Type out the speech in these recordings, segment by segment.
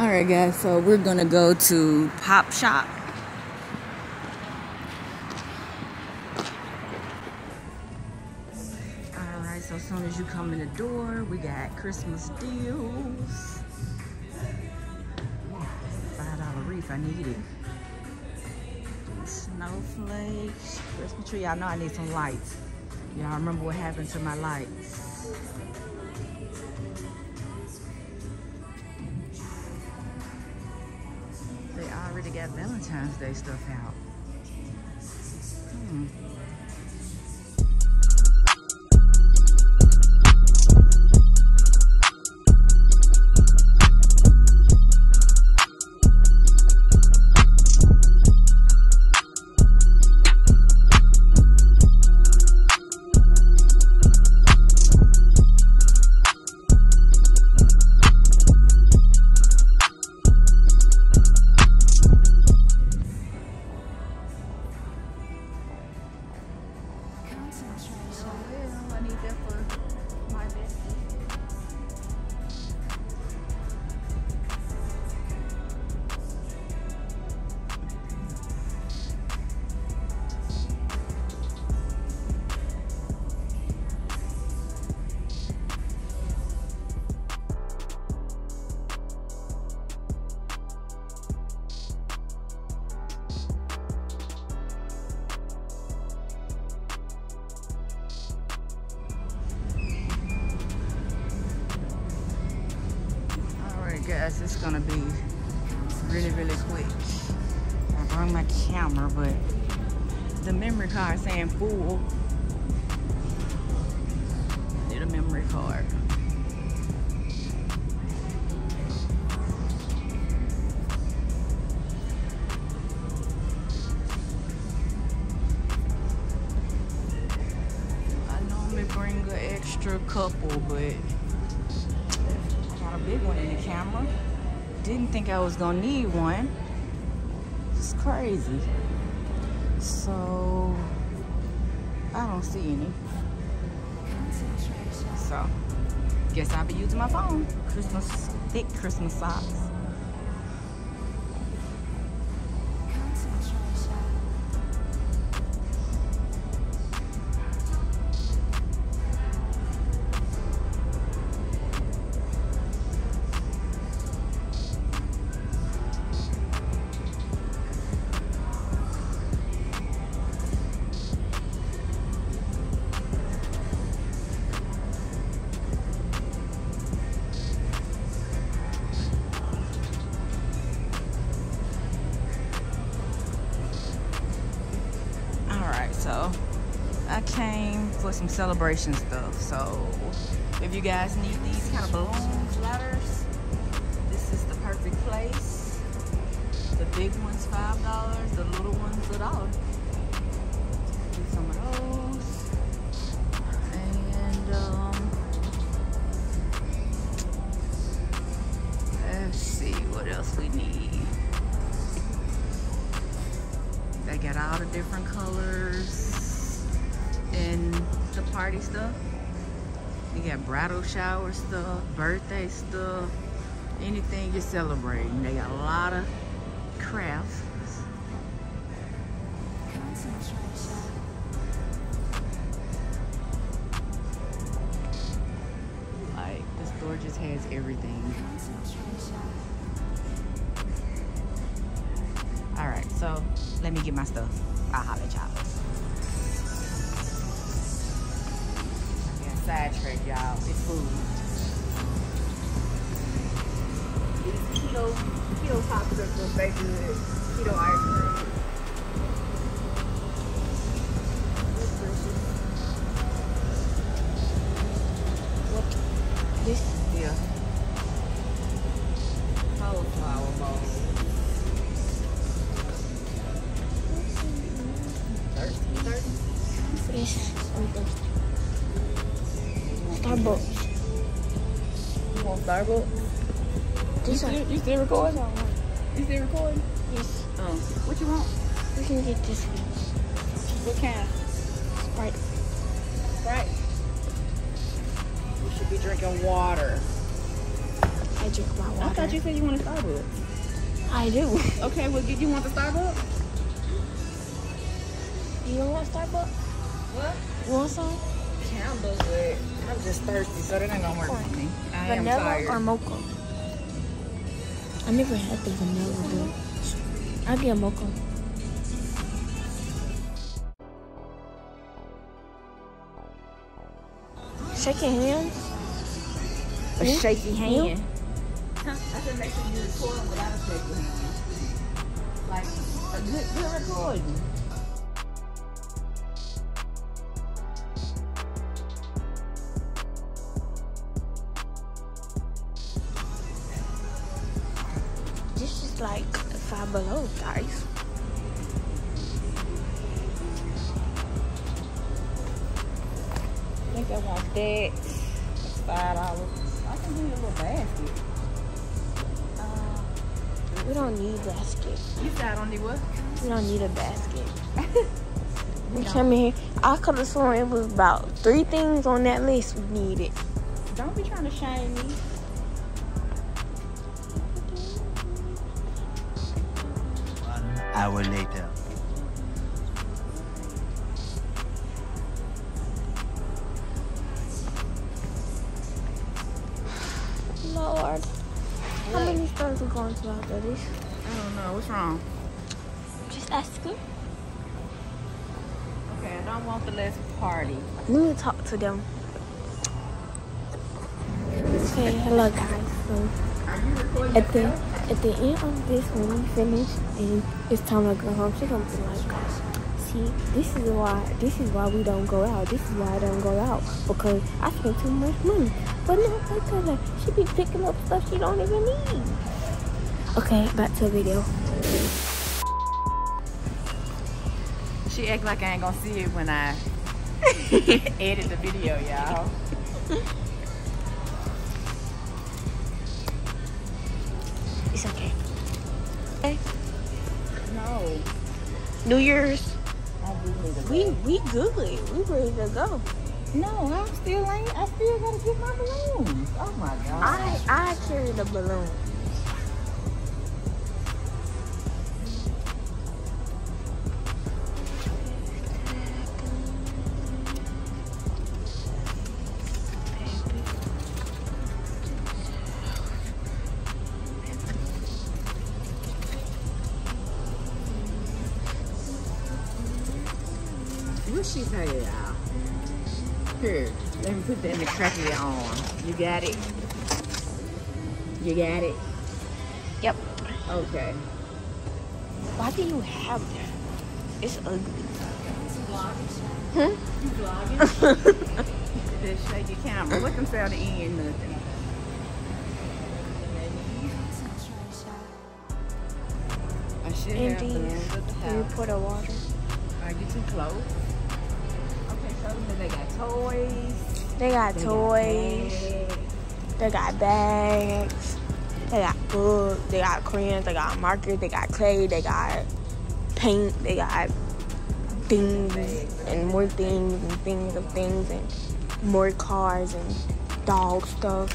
All right, guys. So we're gonna go to Pop Shelf. All right. So as soon as you come in the door, we got Christmas deals. Five dollar wreath. I need it. Snowflakes. Christmas tree. Y'all know I need some lights. Y'all remember what happened to my lights? Got Valentine's Day stuff out. Gonna be really, really quick. I brought my camera, but the memory card saying full. Need a memory card. Think I was gonna need one. It's crazy. So I don't see any. So guess I'll be using my phone. Christmas thick Christmas socks. Some celebration stuff. So if you guys need these kind of balloons, ladders, this is the perfect place. The big ones five dollars, the little ones a dollar. Got bridal shower stuff, birthday stuff, anything you're celebrating. They got a lot of crafts. Like the store just has everything. All right, so let me get my stuff. I'll holler at y'all. Y'all. It's food. These keto, keto popsicles, they good. Keto ice cream. You still recording? You still recording? Yes. Oh. What you want? We can get this one. What kind? Sprite. Sprite. We should be drinking water. I drink my I thought you said you wanted Starbucks. I do. Okay, well, did you want the Starbucks? You don't want Starbucks? What? You want some? Campbell's, but I'm just thirsty, so that ain't gonna work for me. I am vanilla tired. or mocha? I never had the vanilla, but I'll get a mocha. Shaking hands? A Hmm? shaky hand? I said make sure you record without a shaking hand. Like a good, good recording. Below, guys. I think I want that. It's five dollars. I can do you a little basket. Uh, We don't need basket. you said I don't need what? We don't need a basket. We came in here. I could have sworn it was about three things on that list we needed. Don't be trying to shame me. Hour later. Lord. How many stores we going to after this? I don't know. What's wrong? Just ask her. Okay, I don't want the last party. Let me talk to them. Okay, hello guys. So Are you recording at the yourself? at the end of this, when we finish and it's time to go home, she gonna be like, "See, this is why this is why we don't go out. This is why I don't go out because I spend too much money." But no, I tell her she be picking up stuff she don't even need. Okay, back to the video. She act like I ain't gonna see it when I edit the video, y'all. It's okay. Okay. No. New Year's. I do We we good. We ready to go. No, I'm still ain't. I still gotta get my balloons. Oh my god. I I carry the balloon. Say, y'all? Here, let me put that in the crack of your arm. You got it? You got it? Yep. Okay. Why do you have that? It's ugly. You vlogging? Just shake your camera. Look and say the end nothing. I should And have the Can you pour the water? Are you too close? They got toys. They got they toys. bags. They got bags. They got books. They got crayons. They got markers. They got clay. They got paint. They got things and more things and things of things and more cars and dog stuff.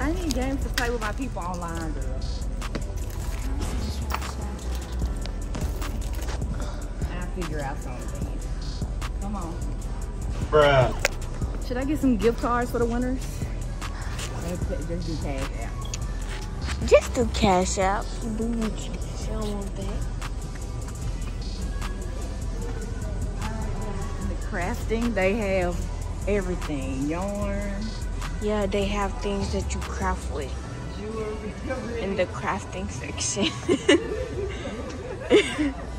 I need games to play with my people online, girl. Figure out something. Come on. Bruh. Should I get some gift cards for the winners? Just do cash out. Just do cash out. Boo. She don't want that. The crafting, they have everything. Yarn, Yeah, they have things that you craft with jewelry. in the crafting section.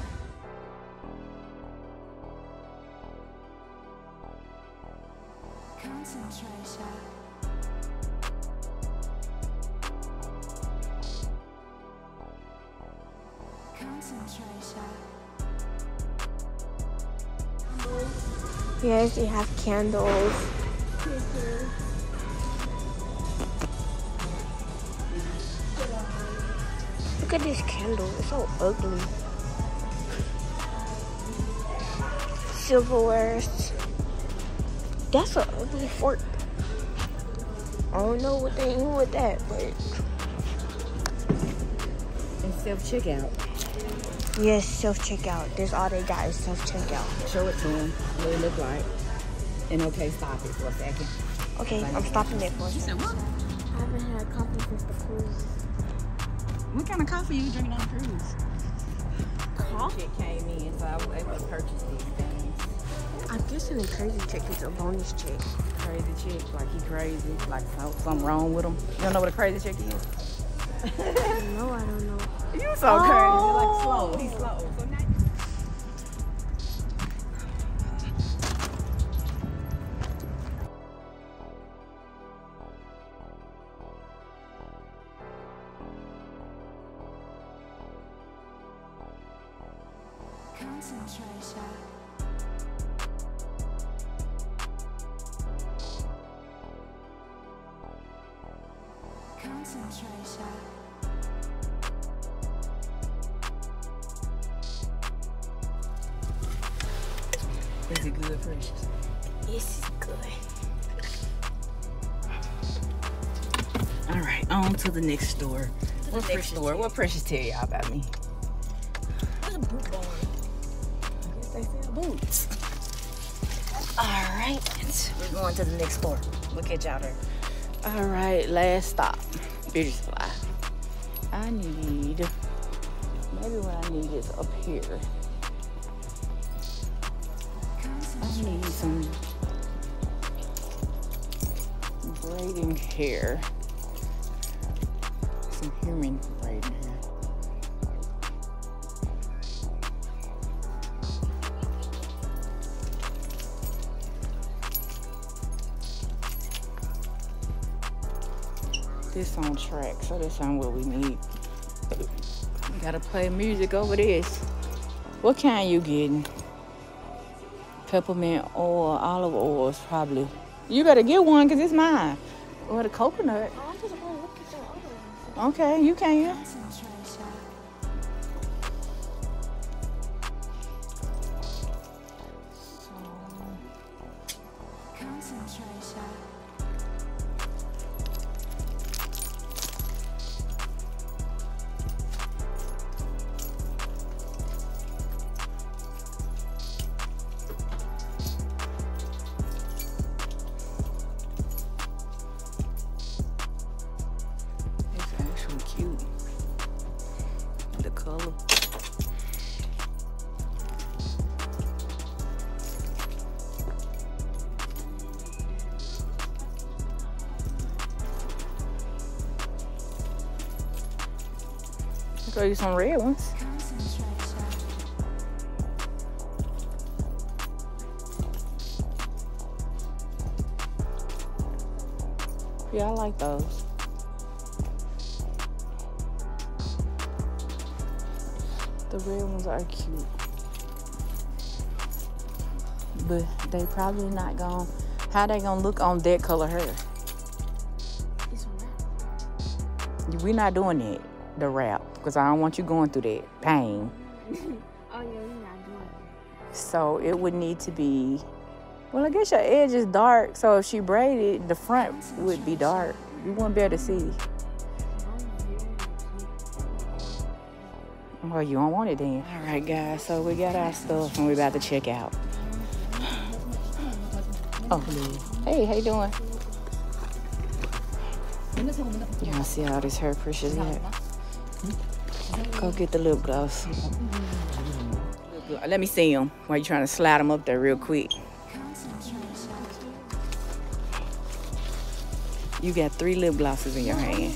yes, they have candles. Look at this candle. It's so ugly. silverware. That's an ugly fork. I don't know what they mean with that, but And self checkout. Yes, self checkout. That's all they got is self checkout. Show it to them. What it look like. And okay, stop it for a second. Okay, I'm stopping there for a You second. said what? I haven't had coffee since the cruise. What kind of coffee you drinking on the cruise? Coffee? It came in, so I was able to purchase these things. I'm guessing the crazy check is a bonus check. Crazy chick, like he crazy, like so, something wrong with him. You don't know what a crazy chick is? no, I don't know. You so crazy, like oh. Is it good, Precious? This is good. All right, on to the next store. What next Precious store? What Precious tell y'all about me? What's a boot barn? I guess they sell boots. All right, we're going to the next store. We'll catch y'all there. All right, last stop, beauty supply. I need, maybe what I need is up here. Need some braiding hair. Some human braiding hair. This on track, so this on what we need. We gotta play music over this. What kind you getting? Peppermint oil, olive oil is probably. You better get one because it's mine. Or the coconut. Oh, I'm just gonna look at the other one. Okay, you can. Throw you some red ones. Yeah, I like those. The red ones are cute. But they probably not gonna how they gonna look on that color hair? It's a wrap. We're not doing that, the wrap, because I don't want you going through that pain. Oh yeah, you're not doing it. So it would need to be well I guess your edge is dark, so if she braided the front would be dark. You wouldn't be able to see. Well, you don't want it then. All right, guys. So we got our stuff and we're about to check out. Oh, hey, how you doing? Y'all see all this hair precious yet? Go get the lip gloss. Let me see them while you trying to slide them up there real quick. You got three lip glosses in your hand.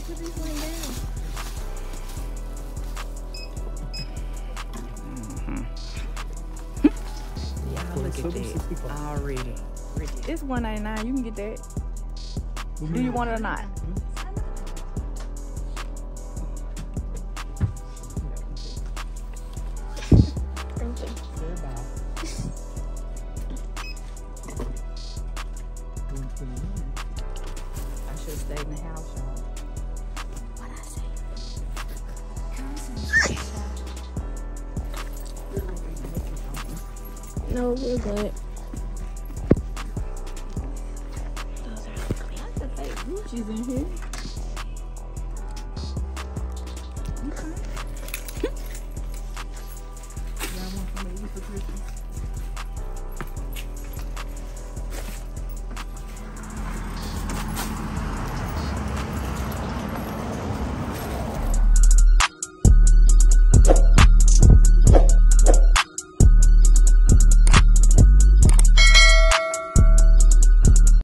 Yeah, look at that already. It's one ninety nine. You can get that. Do you want it or not? Concentration. No, we're good. Gucci's in here.